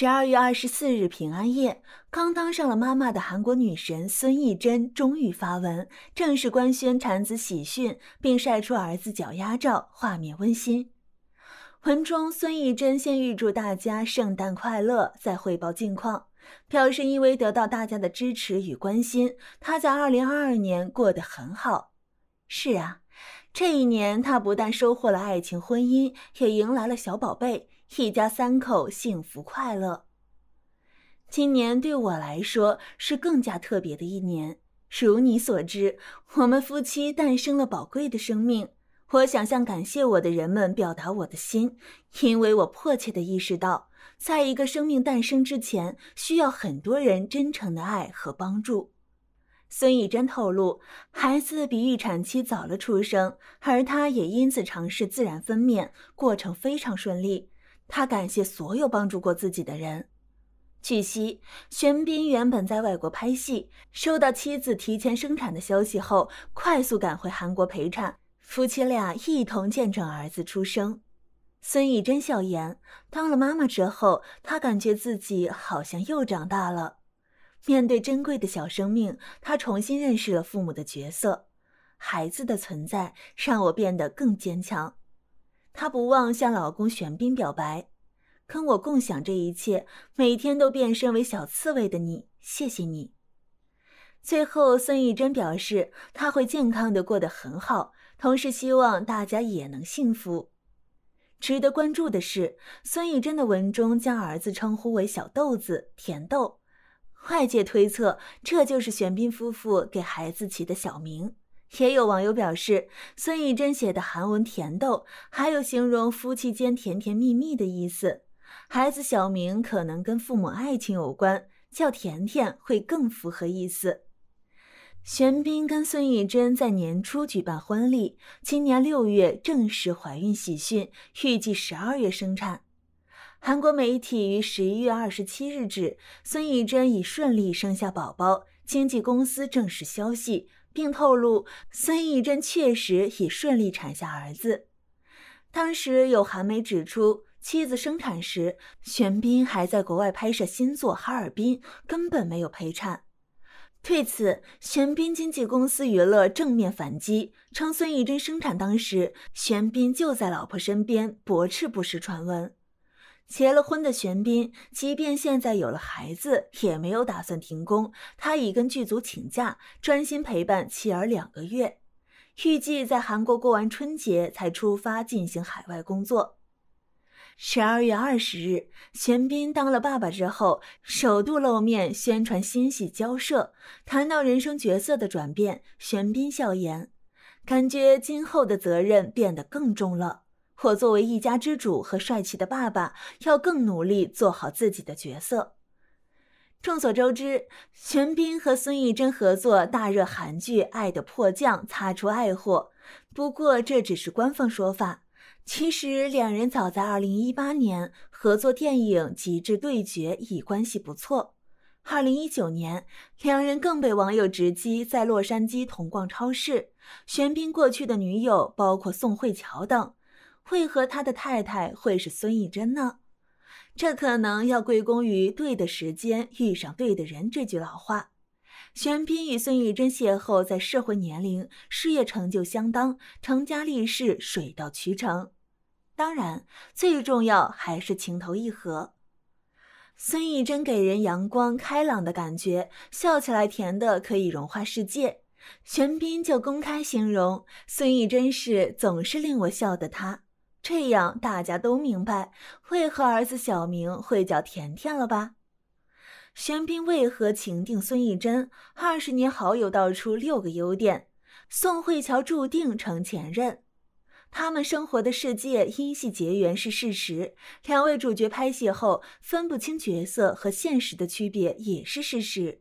十二月二十四日平安夜，刚当上了妈妈的韩国女神孙艺珍终于发文，正式官宣产子喜讯，并晒出儿子脚丫照，画面温馨。文中，孙艺珍先预祝大家圣诞快乐，再汇报近况，表示因为得到大家的支持与关心，她在二零二二年过得很好。是啊，这一年她不但收获了爱情婚姻，也迎来了小宝贝。一家三口幸福快乐。今年对我来说是更加特别的一年。如你所知，我们夫妻诞生了宝贵的生命。我想向感谢我的人们表达我的心，因为我迫切的意识到，在一个生命诞生之前，需要很多人真诚的爱和帮助。孙艺珍透露，孩子比预产期早了出生，而她也因此尝试自然分娩，过程非常顺利。他感谢所有帮助过自己的人。据悉，玄彬原本在外国拍戏，收到妻子提前生产的消息后，快速赶回韩国陪产，夫妻俩一同见证儿子出生。孙艺珍笑言，当了妈妈之后，她感觉自己好像又长大了。面对珍贵的小生命，她重新认识了父母的角色。孩子的存在让我变得更坚强。她不忘向老公玄彬表白，跟我共享这一切，每天都变身为小刺猬的你，谢谢你。最后，孙艺珍表示，她会健康的过得很好，同时希望大家也能幸福。值得关注的是，孙艺珍的文中将儿子称呼为小豆子、甜豆，外界推测这就是玄彬夫妇给孩子起的小名。也有网友表示，孙艺珍写的韩文“甜豆”还有形容夫妻间甜甜蜜蜜的意思。孩子小名可能跟父母爱情有关，叫甜甜会更符合意思。玄彬跟孙艺珍在年初举办婚礼，今年六月正式怀孕喜讯，预计十二月生产。韩国媒体于十一月二十七日指，孙艺珍已顺利生下宝宝，经纪公司证实消息。并透露，孙艺珍确实已顺利产下儿子。当时有韩媒指出，妻子生产时，玄彬还在国外拍摄新作《哈尔滨》，根本没有陪产。对此，玄彬经纪公司娱乐正面反击，称孙艺珍生产当时，玄彬就在老婆身边，驳斥不实传闻。结了婚的玄彬，即便现在有了孩子，也没有打算停工。他已跟剧组请假，专心陪伴妻儿两个月，预计在韩国过完春节才出发进行海外工作。十二月二十日，玄彬当了爸爸之后，首度露面宣传新戏交涉，谈到人生角色的转变，玄彬笑言：“感觉今后的责任变得更重了。”我作为一家之主和帅气的爸爸，要更努力做好自己的角色。众所周知，玄彬和孙艺珍合作大热韩剧《爱的迫降》，擦出爱火。不过这只是官方说法，其实两人早在2018年合作电影《极致对决》已关系不错。2019年，两人更被网友直击在洛杉矶同逛超市。玄彬过去的女友包括宋慧乔等。为何他的太太会是孙艺珍呢？这可能要归功于“对的时间遇上对的人”这句老话。玄彬与孙艺珍邂逅在社会年龄，事业成就相当，成家立室水到渠成。当然，最重要还是情投意合。孙艺珍给人阳光开朗的感觉，笑起来甜的可以融化世界。玄彬就公开形容孙艺珍是总是令我笑的她。这样大家都明白为何儿子小名会叫甜甜了吧？玄彬为何情定孙艺珍？二十年好友道出六个优点，宋慧乔注定成前任。他们生活的世界因戏结缘是事实，两位主角拍戏后分不清角色和现实的区别也是事实。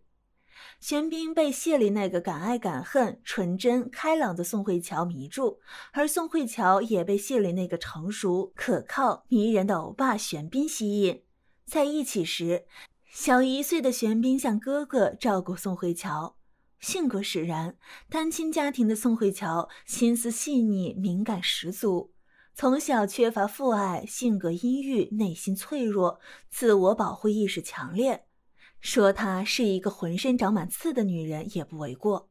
玄彬被戏里那个敢爱敢恨、纯真开朗的宋慧乔迷住，而宋慧乔也被戏里那个成熟可靠、迷人的欧巴玄彬吸引。在一起时，小一岁的玄彬像哥哥照顾宋慧乔，性格使然。单亲家庭的宋慧乔心思细腻、敏感十足。从小缺乏父爱，性格阴郁，内心脆弱，自我保护意识强烈。说她是一个浑身长满刺的女人也不为过。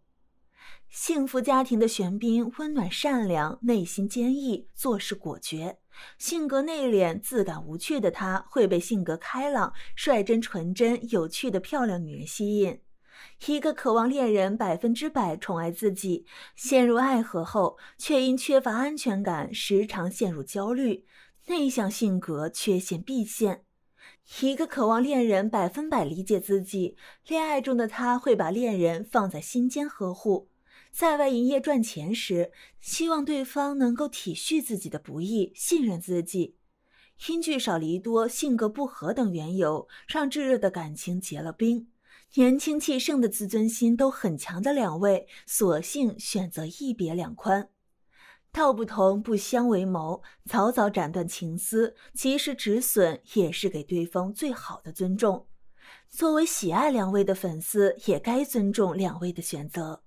幸福家庭的玄彬温暖善良，内心坚毅，做事果决。性格内敛、自感无趣的他，会被性格开朗、率真纯真、有趣的漂亮女人吸引。一个渴望恋人百分之百宠爱自己，陷入爱河后，却因缺乏安全感，时常陷入焦虑。内向性格缺陷必现。一个渴望恋人百分百理解自己，恋爱中的他会把恋人放在心间呵护。在外营业赚钱时，希望对方能够体恤自己的不易，信任自己。因聚少离多、性格不合等缘由，让炙热的感情结了冰。年轻气盛的自尊心都很强的两位，索性选择一别两宽。道不同不相为谋，早早斩断情丝，及时止损，也是给对方最好的尊重。作为喜爱两位的粉丝，也该尊重两位的选择。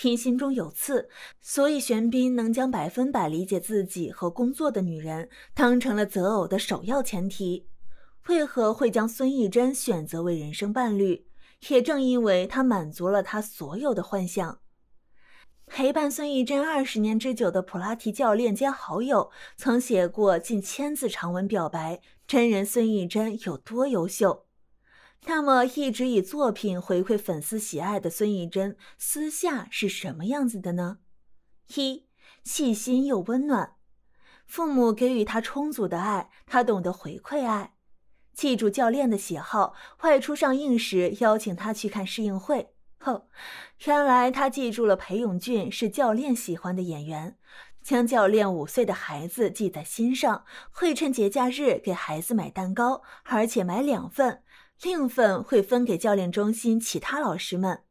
因心中有刺，所以玄彬能将百分百理解自己和工作的女人当成了择偶的首要前提。为何会将孙艺珍选择为人生伴侣？也正因为他满足了他所有的幻想。陪伴孙艺珍二十年之久的普拉提教练兼好友，曾写过近千字长文表白真人孙艺珍有多优秀。那么，一直以作品回馈粉丝喜爱的孙艺珍，私下是什么样子的呢？一细心又温暖，父母给予他充足的爱，他懂得回馈爱。记住教练的喜好，外出上映时邀请他去看试映会。哦，原来他记住了裴勇俊是教练喜欢的演员，将教练五岁的孩子记在心上，会趁节假日给孩子买蛋糕，而且买两份。另一份会分给教练中心其他老师们。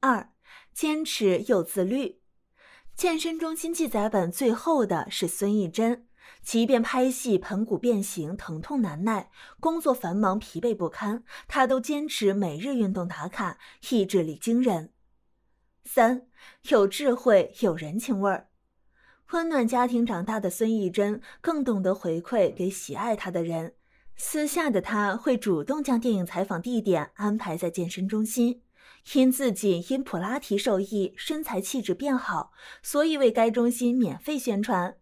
二，坚持又自律。健身中心记载本最后的是孙艺珍，即便拍戏盆骨变形、疼痛难耐，工作繁忙、疲惫不堪，她都坚持每日运动打卡，意志力惊人。三，有智慧有人情味儿。温暖家庭长大的孙艺珍，更懂得回馈给喜爱她的人。私下的他会主动将电影采访地点安排在健身中心，因自己因普拉提受益，身材气质变好，所以为该中心免费宣传。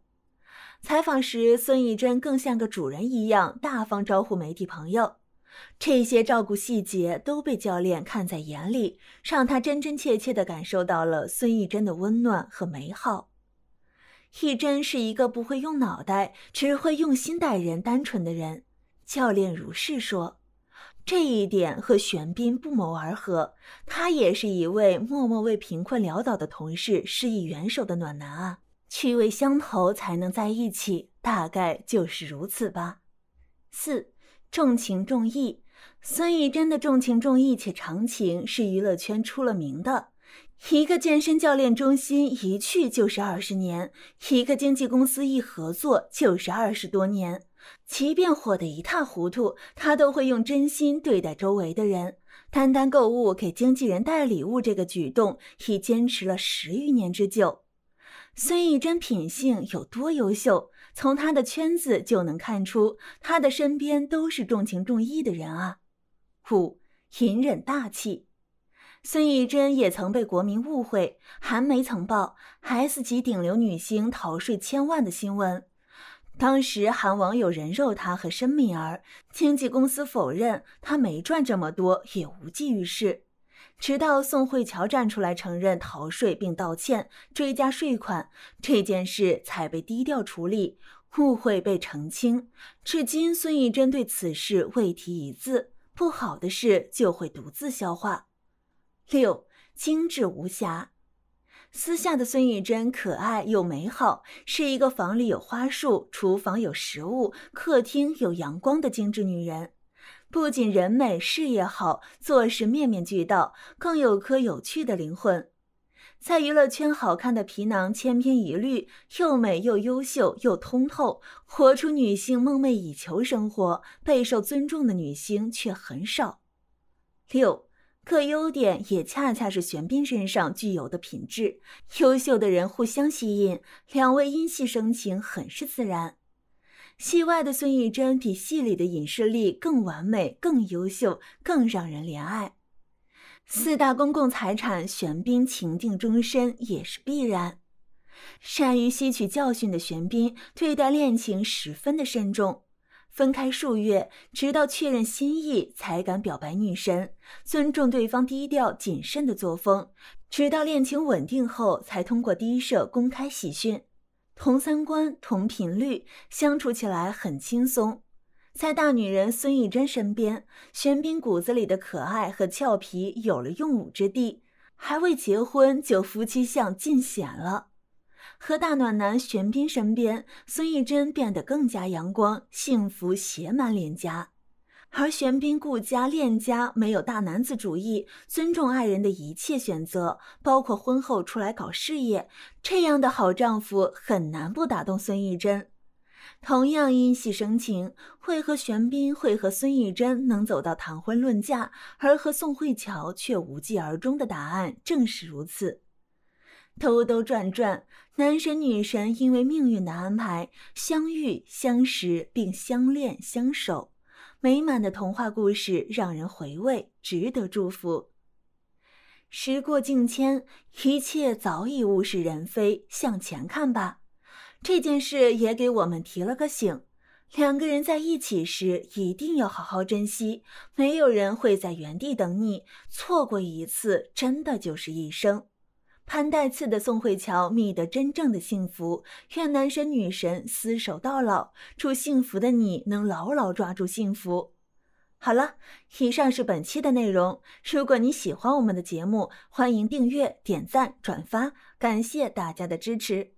采访时，孙艺珍更像个主人一样，大方招呼媒体朋友。这些照顾细节都被教练看在眼里，让他真真切切地感受到了孙艺珍的温暖和美好。艺珍是一个不会用脑袋，只会用心待人、单纯的人。教练如是说，这一点和玄彬不谋而合。他也是一位默默为贫困潦倒的同事施以援手的暖男啊！趣味相投才能在一起，大概就是如此吧。四重情重义，孙艺珍的重情重义且长情是娱乐圈出了名的。一个健身教练中心一去就是二十年，一个经纪公司一合作就是二十多年。即便火得一塌糊涂，他都会用真心对待周围的人。单单购物给经纪人带礼物这个举动，已坚持了十余年之久。孙艺珍品性有多优秀，从她的圈子就能看出，她的身边都是重情重义的人啊。五，隐忍大气。孙艺珍也曾被国民误会，韩媒曾报 S 级顶流女星逃税千万的新闻。当时韩网友人肉她和申敏儿，经纪公司否认她没赚这么多，也无济于事。直到宋慧乔站出来承认逃税并道歉，追加税款，这件事才被低调处理，误会被澄清。至今，孙艺珍对此事未提一字，不好的事就会独自消化。六，精致无瑕。私下的孙艺珍可爱又美好，是一个房里有花束、厨房有食物、客厅有阳光的精致女人。不仅人美、事业好，做事面面俱到，更有颗有趣的灵魂。在娱乐圈，好看的皮囊千篇一律，又美又优秀又通透，活出女性梦寐以求生活，备受尊重的女星却很少。六，可优点也恰恰是玄彬身上具有的品质。优秀的人互相吸引，两位因戏生情，很是自然。戏外的孙艺珍比戏里的尹世丽更完美、更优秀、更让人怜爱。四大公共财产，玄彬情定终身也是必然。善于吸取教训的玄彬对待恋情十分的慎重，分开数月，直到确认心意才敢表白女神，尊重对方低调谨慎的作风，直到恋情稳定后才通过低社公开喜讯。同三观，同频率，相处起来很轻松。在大女人孙艺珍身边，玄彬骨子里的可爱和俏皮有了用武之地，还未结婚就夫妻相尽显了。和大暖男玄彬身边，孙艺珍变得更加阳光、幸福，写满脸颊。而玄彬顾家恋家，没有大男子主义，尊重爱人的一切选择，包括婚后出来搞事业，这样的好丈夫很难不打动孙艺珍。同样因戏生情，为何玄彬会和孙艺珍能走到谈婚论嫁，而和宋慧乔却无疾而终的答案正是如此。兜兜转转，男神女神因为命运的安排相遇、相识并相恋相守，美满的童话故事让人回味，值得祝福。时过境迁，一切早已物是人非，向前看吧。这件事也给我们提了个醒：两个人在一起时，一定要好好珍惜。没有人会在原地等你，错过一次，真的就是一生。潘代赐的宋慧乔觅得真正的幸福，愿男神女神厮守到老。祝幸福的你能牢牢抓住幸福。好了，以上是本期的内容。如果你喜欢我们的节目，欢迎订阅、点赞、转发，感谢大家的支持。